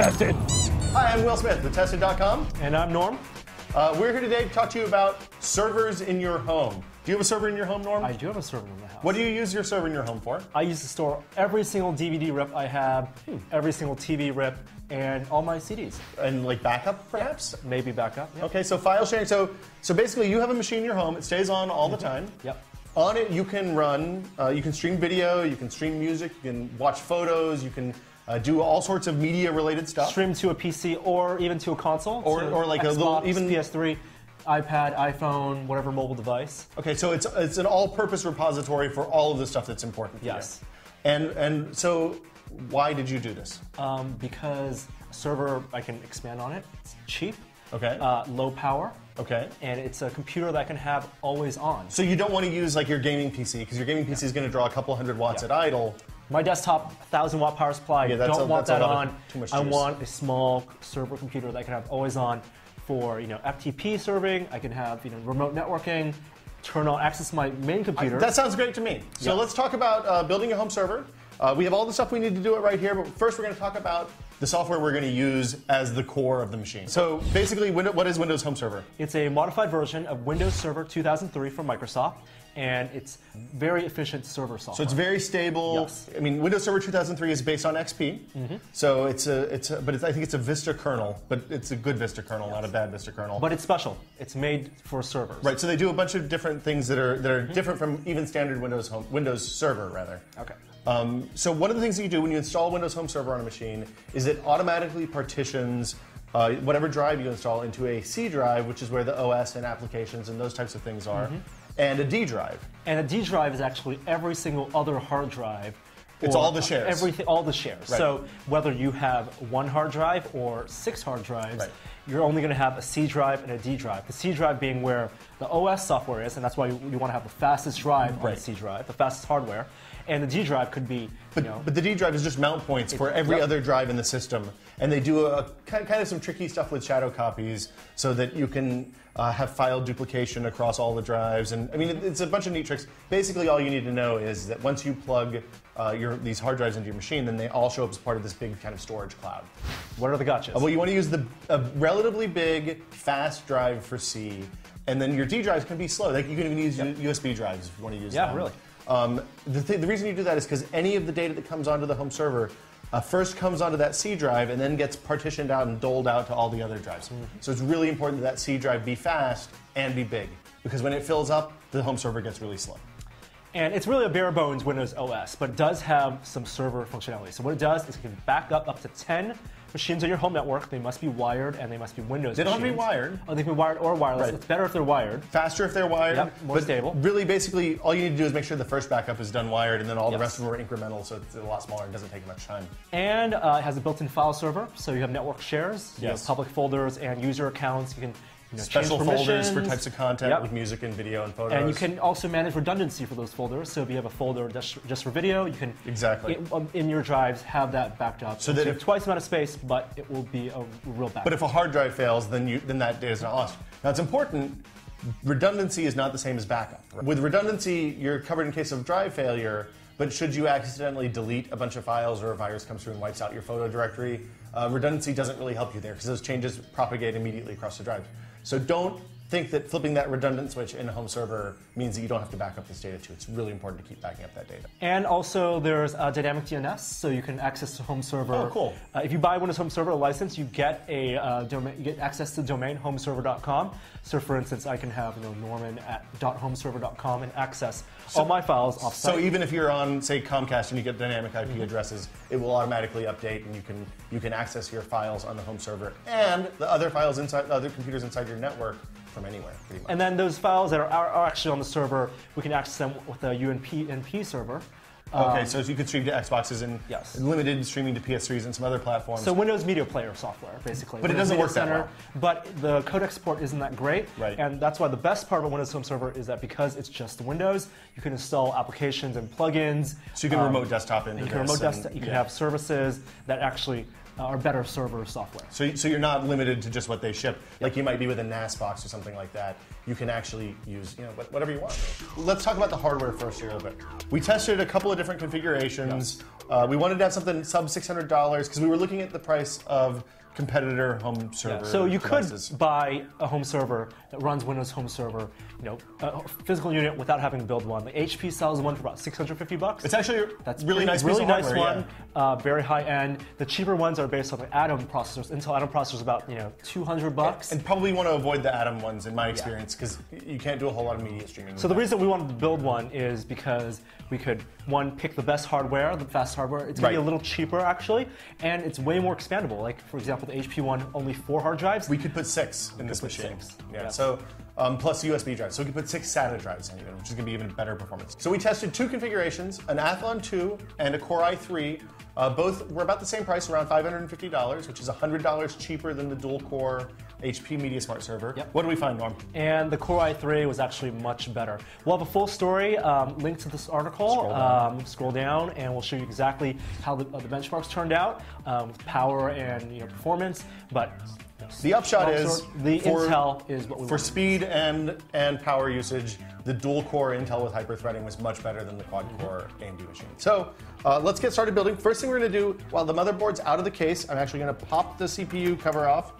Tested. Hi, I'm Will Smith with Tested.com. And I'm Norm. Uh, we're here today to talk to you about servers in your home. Do you have a server in your home, Norm? I do have a server in my house. What do you use your server in your home for? I use to store every single DVD rip I have, every single TV rip, and all my CDs. And like backup, perhaps? Maybe backup. Yep. Okay, so file sharing. So, so basically, you have a machine in your home. It stays on all the time. Yep. On it, you can run. Uh, you can stream video. You can stream music. You can watch photos. You can uh, do all sorts of media-related stuff. Stream to a PC or even to a console. Or- to or like a little- even- PS3, iPad, iPhone, whatever mobile device. Okay, so it's it's an all-purpose repository for all of the stuff that's important. For Yes. You. And and so, why did you do this? Um, because server, I can expand on it. It's cheap. Okay. Uh, low power. Okay. And it's a computer that I can have always on. So you don't want to use like your gaming PC because your gaming PC is going to draw a couple hundred watts at idle. My desktop, 1,000 watt power supply, Yeah, don't a- want that of- on. too much I want a small server computer that I can have always on for you know FTP serving. I can have you know remote networking, turn on access to my main computer. That sounds great to me. So let's talk about uh, building a home server. Uh, we have all the stuff we need to do it right here, but first we're going to talk about the software we're going to use as the core of the machine. So basically, what is Windows Home Server? It's a modified version of Windows Server 2003 from Microsoft, and it's very efficient server software. So it's very stable. Yes. I mean, Windows Server 2003 is based on XP. Mhm. So it's a, it's a, but it's, I think it's a Vista kernel, but it's a good Vista kernel, not a bad Vista kernel. but it's special. It's made for servers. right. So they do a bunch of different things that are that are different from even standard Windows Home Windows Server rather. Okay. Um, so one of the things that you do when you install Windows Home Server on a machine is it automatically partitions uh, whatever drive you install into a C drive, which is where the OS and applications and those types of things are, Mm-hmm. and a D drive. And a D drive is actually every single other hard drive. It's all the shares. Everything, all the shares. Right. So whether you have one hard drive or six hard drives, Right. you're only going to have a C drive and a D drive. The C drive being where the OS software is, and that's why you, you want to have the fastest drive on Right. the C drive, the fastest hardware. And the D drive could be, But, you know, but the D drive is just mount points for every yep. other drive in the system, and they do a, kind kind of some tricky stuff with shadow copies, so that you can uh, have file duplication across all the drives. And I mean, it- it's a bunch of neat tricks. Basically, all you need to know is that once you plug uh, your these hard drives into your machine, then they all show up as part of this big kind of storage cloud. what are the gotchas? Well, you want to use the a relatively big, fast drive for C, and then your D drives can be slow. Like you can even use U- USB drives if you want to use them. Yeah, them. really. Um, the, th- the reason you do that is because any of the data that comes onto the home server uh, first comes onto that C drive and then gets partitioned out and doled out to all the other drives. Mm-hmm. So it's really important that that C drive be fast and be big because when it fills up, the home server gets really slow. And it's really a bare bones Windows OS, but it does have some server functionality. So what it does is it can back up up to 10 machines on your home network. They must be wired and they must be Windows They don't have to be wired. Oh, they can be wired or wireless. Right. It's better if they're wired. Faster if they're wired, Yep, more but stable. really basically all you need to do is make sure the first backup is done wired and then all the rest of them are incremental so it's a lot smaller and doesn't take much time. And uh, it has a built-in file server, so you have network shares, you Yes. have public folders and user accounts. You can you know, Special folders for types of content Yep. like music and video and photos. And you can also manage redundancy for those folders. So if you have a folder just, just for video, you can Exactly. in, um, in your drives have that backed up. So that if- twice the amount of space, but it will be a real backup. But if a hard drive fails, then you then that data is not lost. Now it's important. Redundancy is not the same as backup. With redundancy, you're covered in case of drive failure. But should you accidentally delete a bunch of files or a virus comes through and wipes out your photo directory, uh, redundancy doesn't really help you there because those changes propagate immediately across the drive. So don't think that flipping that redundant switch in a home server means that you don't have to back up this data too. It's really important to keep backing up that data. And also, there's uh, dynamic DNS, so you can access the home server. Oh, cool. Uh, if you buy Windows Home Server license, you get a uh, domain, you get access to the domain homeserver.com. So, for instance, I can have you know Norman at .homeserver.com and access all my files offsite. So even if you're on, say, Comcast and you get dynamic IP addresses, it will automatically update, and you can you can access your files on the home server and the other files inside the other computers inside your network from anywhere, pretty much. and then those files that are, are, are actually on the server, we can access them with a UNP NP server. okay, so you can stream to Xboxes and Yes. limited streaming to PS3s and some other platforms. So Windows Media Player software, basically. But it doesn't Media work that Center, But the codec support isn't that great. Right. And that's why the best part about Windows Home Server is that because it's just Windows, you can install applications and plugins. So you can um, remote desktop into You can remote desktop. You can have services that actually uh, are better server software. So, so you're not limited to just what they ship, like you might be with a NAS box or something like that. You can actually use you know whatever you want. Let's talk about the hardware first here a little bit. We tested a couple of different configurations. Uh, we wanted to have something sub $600 because we were looking at the price of competitor home server. So you devices. could buy a home server that runs Windows Home Server, you know, a physical unit without having to build one. The HP sells one for about 650 bucks. It's actually That's really nice, really piece of nice hardware, one. yeah. Uh, very high end. The cheaper ones are based on the Atom processors. Intel Atom processors about you know 200 bucks. And probably want to avoid the Atom ones in my experience because you can't do a whole lot of media streaming. So the reason we wanted to build one is because we could one pick the best hardware, the fast hardware. It's gonna be a little cheaper actually, and it's way more expandable. Like for example, the HP one only four hard drives. we could put six in this machine. six, Yeah. yeah. So um, plus USB drives, so we could put six SATA drives in even, which is going to be even better performance. So we tested two configurations: an Athlon 2 and a Core i3. Uh, both were about the same price, around $550, which is $100 cheaper than the dual-core HP MediaSmart server. Yep. What do we find, Norm? and the Core i3 was actually much better. We'll have a full story um, linked to this article. Scroll down. Um, scroll down, and we'll show you exactly how the, uh, the benchmarks turned out um, with power and you know, performance. But The upshot is the for- Intel is what we For want. speed and and power usage, the dual core Intel with hyper-threading was much better than the quad core AMD machine. So uh, let's get started building. First thing we're going to do, while the motherboard's out of the case, I'm actually going to pop the CPU cover off,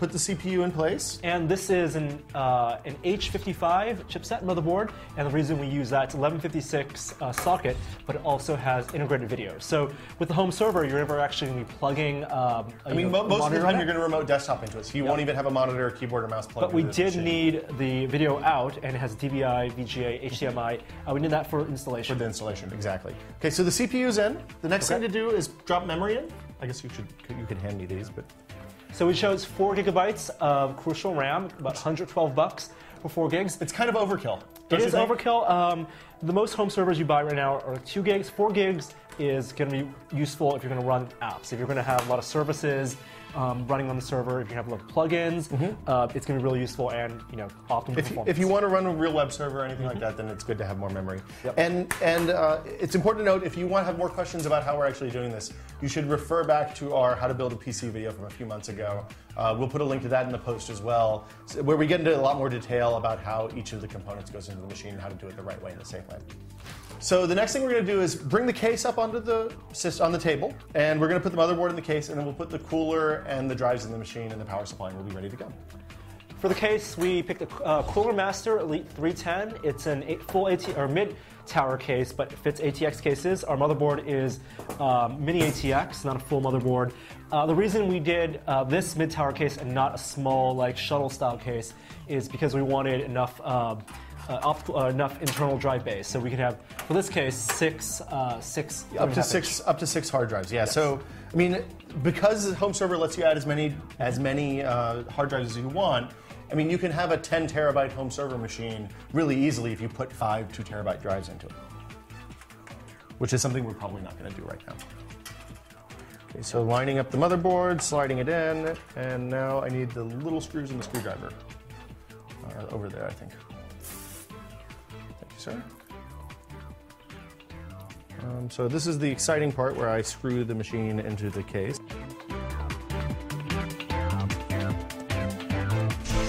put the CPU in place. And this is an, uh, an H55 chipset motherboard, and the reason we use that, 1156 uh, socket, but it also has integrated video. So with the home server, you're never actually going to be plugging. Um, I mean, mo- most of the time you're going to remote desktop into it, so you won't even have a monitor, or keyboard, or mouse plugged in. But we did machine. need the video out, and it has DVI, VGA, HDMI. Uh, we need that for installation. For the installation, exactly. Okay, so the CPU's in. The next Okay. thing to do is drop memory in. I guess you should you could hand me these, but So we chose four gigabytes of Crucial RAM, about 112 bucks for four gigs. it's kind of overkill. It is think? overkill. Um, the most home servers you buy right now are two gigs. Four gigs is going to be useful if you're going to run apps. If you're going to have a lot of services um, running on the server, if you have a lot of plugins, uh, it's going to be really useful and you know optimal Mm-hmm. If you, performance. if you want to run a real web server or anything like that, then it's good to have more memory. Yep. And and uh, it's important to note if you want to have more questions about how we're actually doing this, you should refer back to our how to build a PC video from a few months ago. Uh, we'll put a link to that in the post as well, where we get into a lot more detail about how each of the components goes into the machine and how to do it the right way and the safe way. So the next thing we're going to do is bring the case up onto the on the table, and we're going to put the motherboard in the case, and then we'll put the cooler and the drives in the machine and the power supply, and we'll be ready to go. For the case, we picked a uh, Cooler Master Elite 310. It's an eight, full AT or mid tower case, but it fits ATX cases. Our motherboard is um, mini ATX, not a full motherboard. Uh, the reason we did uh, this mid tower case and not a small like shuttle style case is because we wanted enough. Uh, optical, uh, enough internal drive base, so we can have for this case six, uh, six up to six up to six hard drives yeah. So i mean because home server lets you add as many as many uh, hard drives as you want i mean you can have a 10 terabyte home server machine really easily if you put five 2 terabyte drives into it which is something we're probably not going to do right now. Okay so lining up the motherboard sliding it in and now i need the little screws and the screwdriver uh, over there i think sir um, so this is the exciting part where I screw the machine into the case.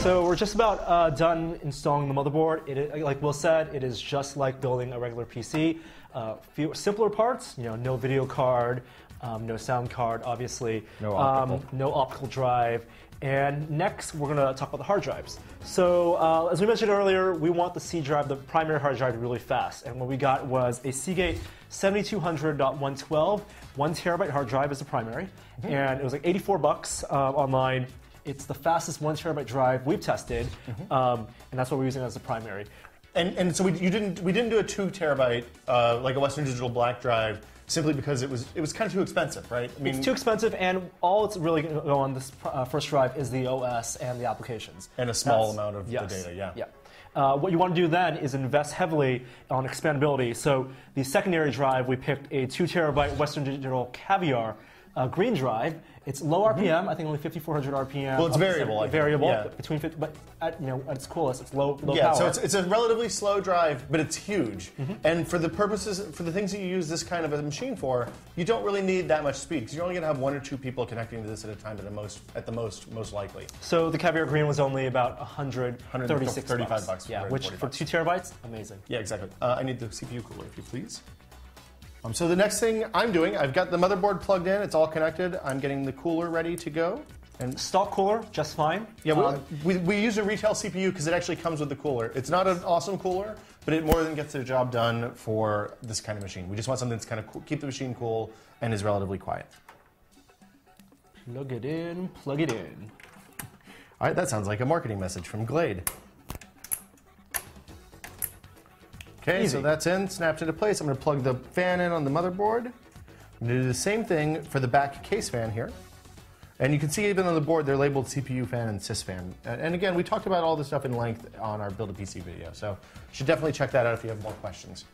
So we're just about uh, done installing the motherboard. It like Will said, it is just like building a regular PC. Uh, few, simpler parts, you know, no video card, um, no sound card, obviously. No Um, optical. no optical drive. And next, we're going to talk about the hard drives. So, uh, as we mentioned earlier, we want the C drive, the primary hard drive, really fast. And what we got was a Seagate 7200.112, one terabyte hard drive as the primary, Mm-hmm. and it was like 84 bucks uh, online. It's the fastest one terabyte drive we've tested, Mm-hmm. um, and that's what we're using as the primary. And, and so we, you didn't, we didn't do a two terabyte uh, like a Western Digital black drive simply because it was, it was kind of too expensive, right? I mean, It's too expensive, and all it's really going to go on this uh, first drive is the OS and the applications. And a small That's- amount of the data, yeah. Yeah. Uh, what you want to do then is invest heavily on expandability. So the secondary drive, we picked a two terabyte Western Digital Caviar uh, green drive. It's low RPM, I think only 5,400 RPM. Mm-hmm. Well, it's variable, I think, Variable, yeah. between 50, but at, you know, at its coolest, it's low, low yeah, power. so it's, it's a relatively slow drive, but it's huge. Mm-hmm. And for the purposes, for the things that you use this kind of a machine for, you don't really need that much speed because you're only going to have one or two people connecting to this at a time at the most, at the most, most likely. so the Caviar green was only about 136 135 bucks. bucks, Yeah, which for bucks. two terabytes, amazing. Yeah, exactly. Uh, I need the CPU cooler, if you please. Um, so the next thing I'm doing, I've got the motherboard plugged in. It's all connected. I'm getting the cooler ready to go. And Stock cooler, just fine. yeah, we, Um, we, we use a retail CPU because it actually comes with the cooler. It's not an awesome cooler, but it more than gets the job done for this kind of machine. We just want something that's kind of cool, keep the machine cool and is relatively quiet. plug it in, plug it in. All right, that sounds like a marketing message from Glade. Okay, so that's in, snapped into place. I'm going to plug the fan in on the motherboard. I'm going to do the same thing for the back case fan here. And you can see even on the board, they're labeled CPU fan and sys fan. And again, we talked about all this stuff in length on our Build a PC video, so you should definitely check that out if you have more questions.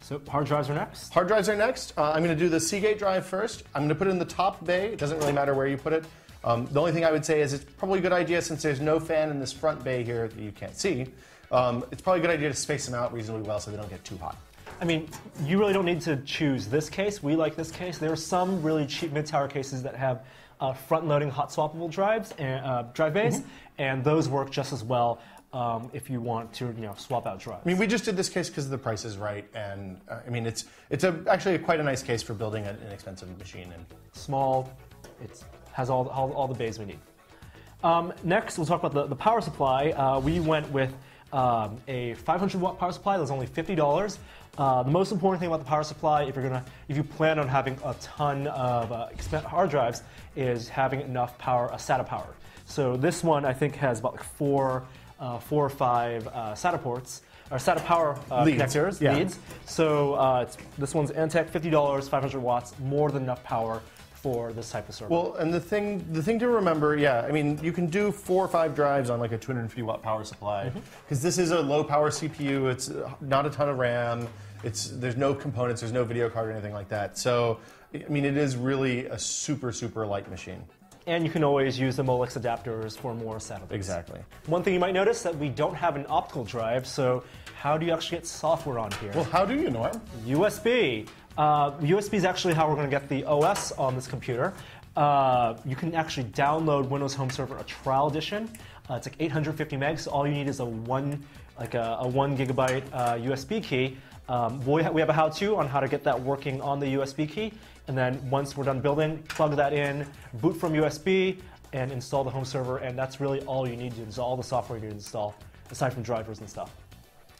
So hard drives are next. Hard drives are next. Uh, I'm going to do the Seagate drive first. I'm going to put it in the top bay. It doesn't really matter where you put it. Um, the only thing I would say is it's probably a good idea since there's no fan in this front bay here that you can't see. Um, it's probably a good idea to space them out reasonably well so they don't get too hot. I mean, you really don't need to choose this case. We like this case. There are some really cheap mid-tower cases that have uh, front-loading hot swappable drives and uh, drive bays, and those work just as well um, if you want to, you know, swap out drives. I mean, we just did this case because the price is right, and uh, I mean, it's it's a, actually quite a nice case for building an inexpensive machine. And small. It has all, all, all the bays we need. Um, next, we'll talk about the, the power supply. Uh, we went with um, a 500 watt power supply that's only $50. Uh, the most important thing about the power supply, if you're gonna, if you plan on having a ton of uh, hard drives, is having enough power, uh, SATA power. So this one, I think, has about like four, uh, four or five uh, SATA ports or SATA power uh, Leads, connectors, yeah. leads. So uh, it's, this one's Antec, $50, 500 watts, more than enough power for this type of server. well, and the thing the thing to remember, yeah, I mean, you can do four or five drives on like a 250 watt power supply because this is a low power CPU. It's uh, not a ton of RAM. It's there's no components. There's no video card or anything like that. So, I mean, it is really a super super light machine. and you can always use the Molex adapters for more SATA. Exactly. One thing you might notice that we don't have an optical drive, so how do you actually get software on here? Well, how do you, Norm? USB. Uh, USB is actually how we're going to get the OS on this computer. Uh, you can actually download Windows Home Server, a trial edition. Uh, it's like 850 megs. So all you need is a one, like a, a one gigabyte uh, USB key. Um, we, ha- we have a how-to on how to get that working on the USB key, and then once we're done building, plug that in, boot from USB, and install the home server. And that's really all you need to install. All the software you need to install, aside from drivers and stuff.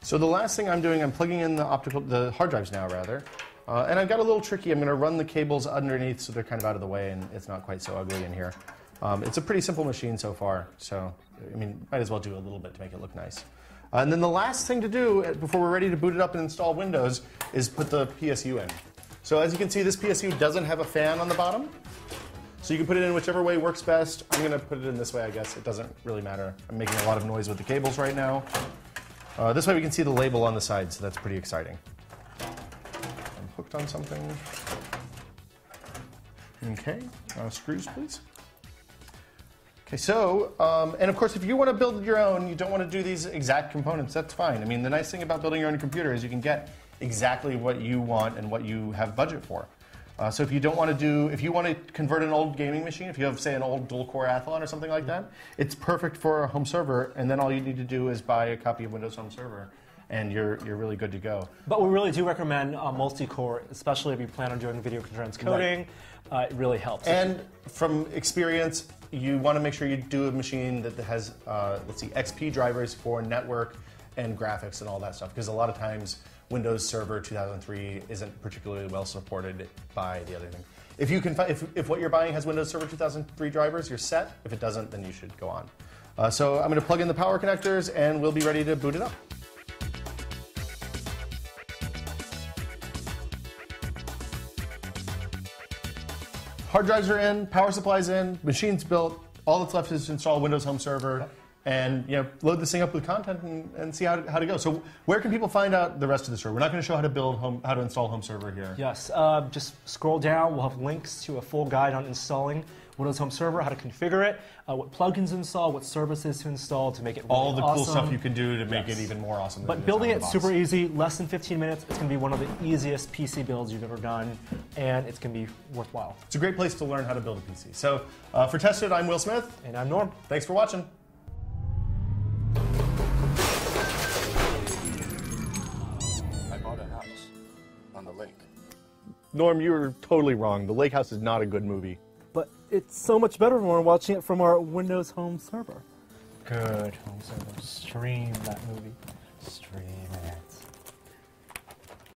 So the last thing I'm doing, I'm plugging in the optical, the hard drives now rather, uh, and I've got a little tricky. I'm going to run the cables underneath so they're kind of out of the way and it's not quite so ugly in here. Um, it's a pretty simple machine so far, so I mean, might as well do a little bit to make it look nice. Uh, and then the last thing to do uh, before we're ready to boot it up and install Windows is put the PSU in. So as you can see, this PSU doesn't have a fan on the bottom. So you can put it in whichever way works best. I'm going to put it in this way, I guess. It doesn't really matter. I'm making a lot of noise with the cables right now. Uh, this way we can see the label on the side, so that's pretty exciting. Hooked on something. Okay, uh, screws, please. Okay, so, um, and of course, if you want to build your own, you don't want to do these exact components, that's fine. I mean, the nice thing about building your own computer is you can get exactly what you want and what you have budget for. Uh, so if you don't want to do, if you want to convert an old gaming machine, if you have, say, an old dual-core Athlon or something like that, it's perfect for a home server, and then all you need to do is buy a copy of Windows Home Server, and you're, you're really good to go. But we really do recommend uh, multi-core, especially if you plan on doing video transcoding. Uh, it really helps. And from experience, you want to make sure you do a machine that has, uh, let's see, XP drivers for network and graphics and all that stuff. Because a lot of times, Windows Server 2003 isn't particularly well supported by the other thing. If you can, fi- if, if what you're buying has Windows Server 2003 drivers, you're set. If it doesn't, then you should go on. Uh, so I'm going to plug in the power connectors, and we'll be ready to boot it up. Hard drives are in, power supply's in, machine's built. All that's left is to install Windows Home Server and you know load this thing up with content and, and see how to, how to go. So where can people find out the rest of the story? We're not going to show how to build home, how to install Home Server here. yes, uh, just scroll down. We'll have links to a full guide on installing Windows Home Server, how to configure it, uh, what plugins to install, what services to install to make it really All the cool stuff you can do to make Yes. it even more awesome. than But building it of the box. super easy, less than 15 minutes. It's going to be one of the easiest PC builds you've ever done, and it's going to be worthwhile. It's a great place to learn how to build a PC. So uh, for Tested, I'm Will Smith. And I'm Norm. Thanks for watching. Norm, you were totally wrong. The Lake House is not a good movie. But it's so much better when we're watching it from our Windows Home server. Good home server. Stream that movie. Stream.